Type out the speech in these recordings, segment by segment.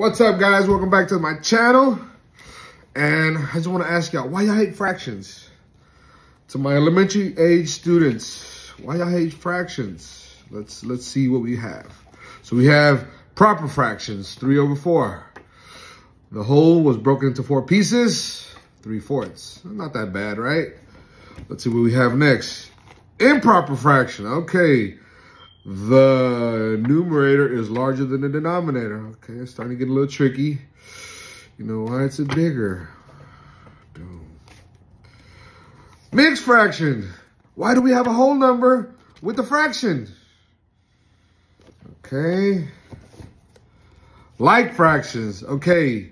What's up, guys? Welcome back to my channel. And I just want to ask y'all, why y'all hate fractions? To my elementary age students, why y'all hate fractions? Let's let's see what we have. So we have proper fractions, 3 over 4. The whole was broken into four pieces, 3 fourths. Not that bad, right? Let's see what we have next. Improper fraction, okay. The numerator is larger than the denominator. Okay, it's starting to get a little tricky. You know, why it's a bigger? Boom. Mixed fraction. Why do we have a whole number with the fraction? Okay. Like fractions. Okay.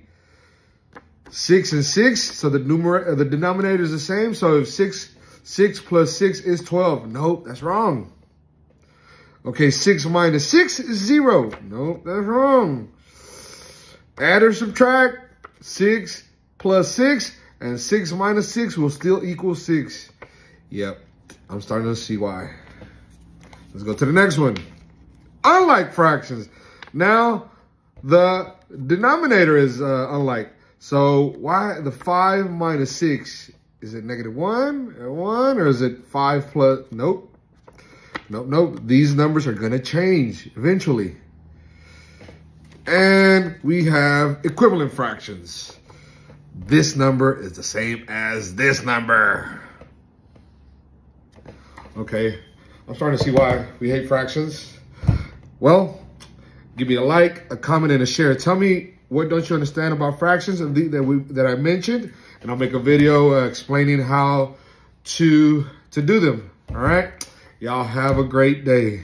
Six and six. So the numerator, uh, the denominator is the same. So if six, six plus six is 12. Nope, that's wrong. Okay, 6 minus 6 is 0. Nope, that's wrong. Add or subtract 6 plus 6, and 6 minus 6 will still equal 6. Yep, I'm starting to see why. Let's go to the next one. Unlike fractions. Now, the denominator is uh, unlike. So why the 5 minus 6? Is it negative 1 or 1 or is it 5 plus? Nope. Nope, nope. These numbers are going to change eventually. And we have equivalent fractions. This number is the same as this number. Okay, I'm starting to see why we hate fractions. Well, give me a like, a comment, and a share. Tell me what don't you understand about fractions that we that I mentioned, and I'll make a video uh, explaining how to to do them. All right. Y'all have a great day.